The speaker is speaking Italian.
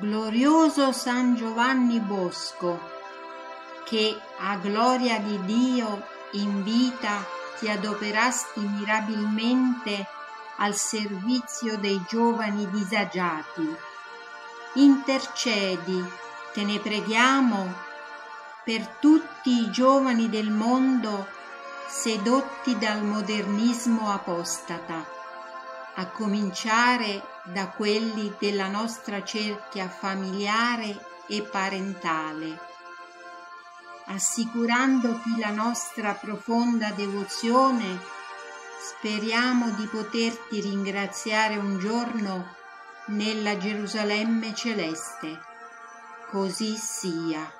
Glorioso San Giovanni Bosco, che a gloria di Dio in vita ti adoperasti mirabilmente al servizio dei giovani disagiati. Intercedi, te ne preghiamo, per tutti i giovani del mondo sedotti dal modernismo apostata a cominciare da quelli della nostra cerchia familiare e parentale, assicurandoti la nostra profonda devozione, speriamo di poterti ringraziare un giorno nella Gerusalemme celeste. Così sia.